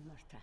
que mostrar.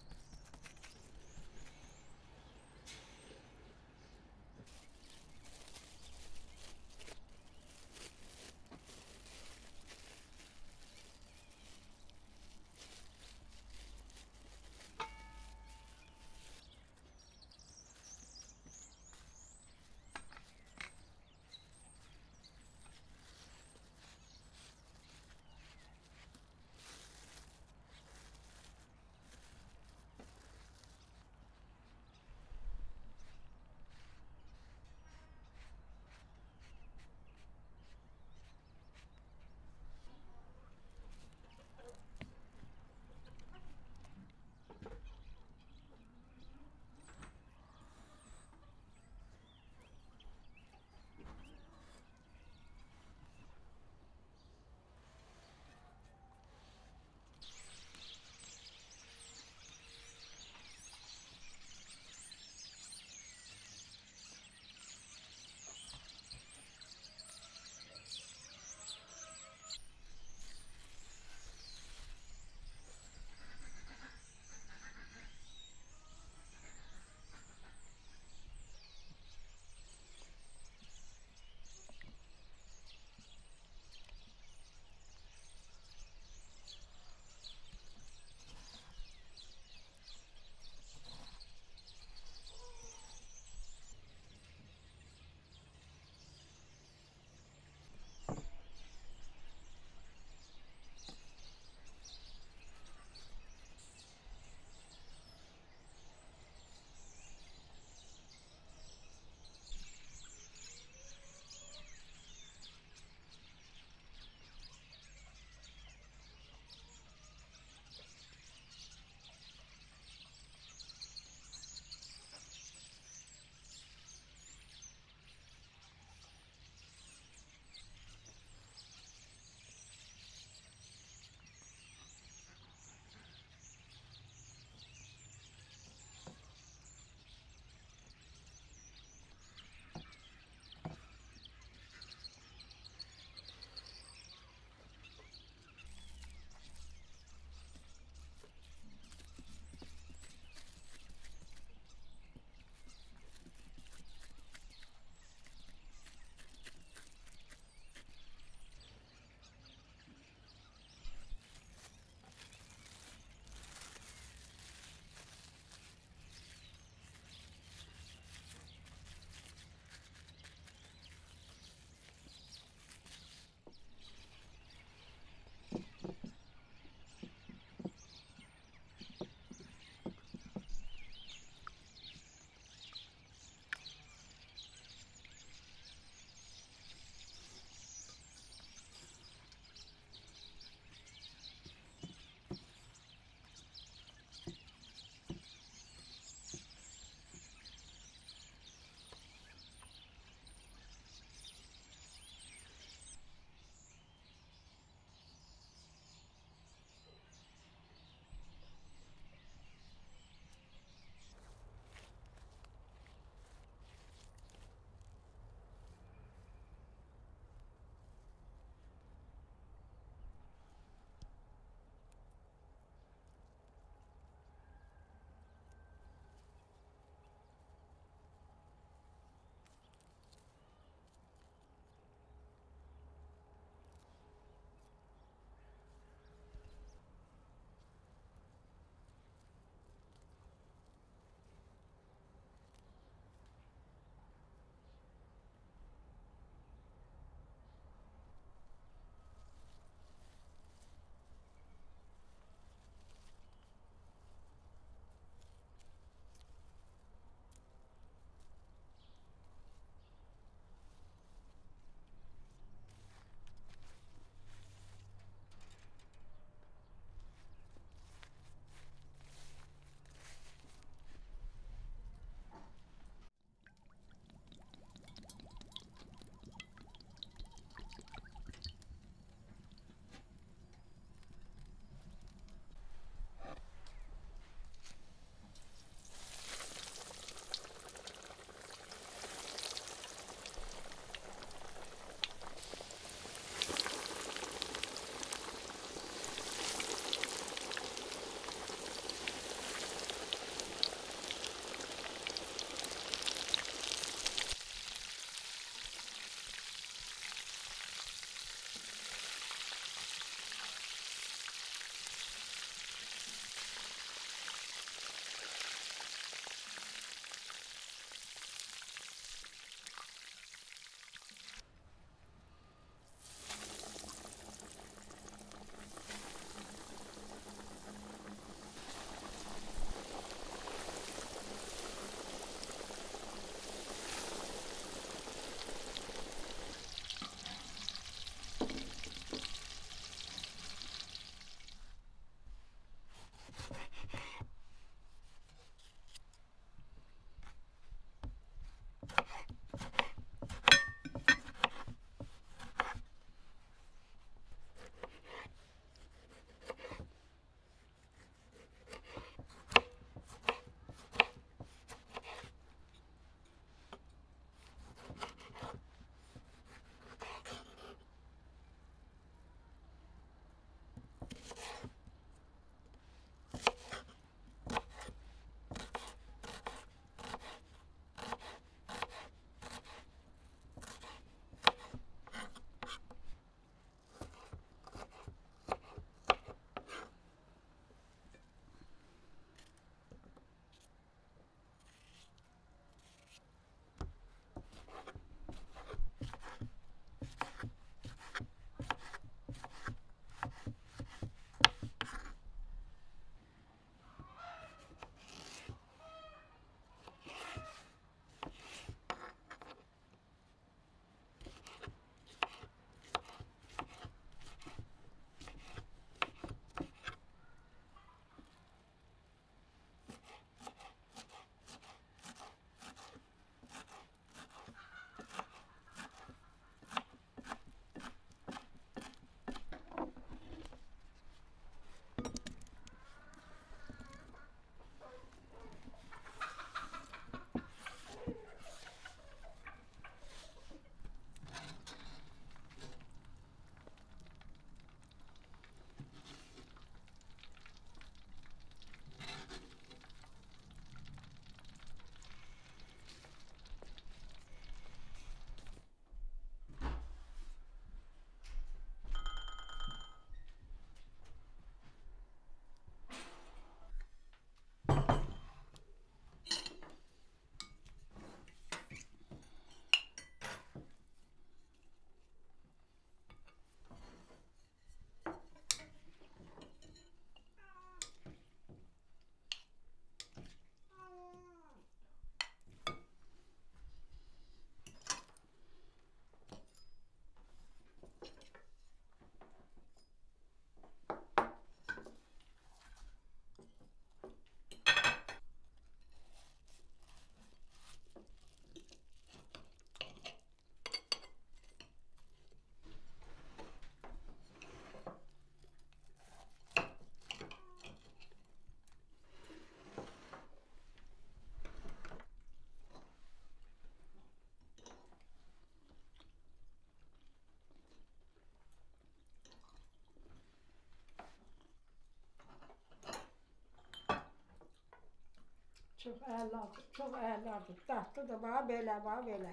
Çox əhəllardır, çox əhəllardır. Dadlı da bax belə, bax belə.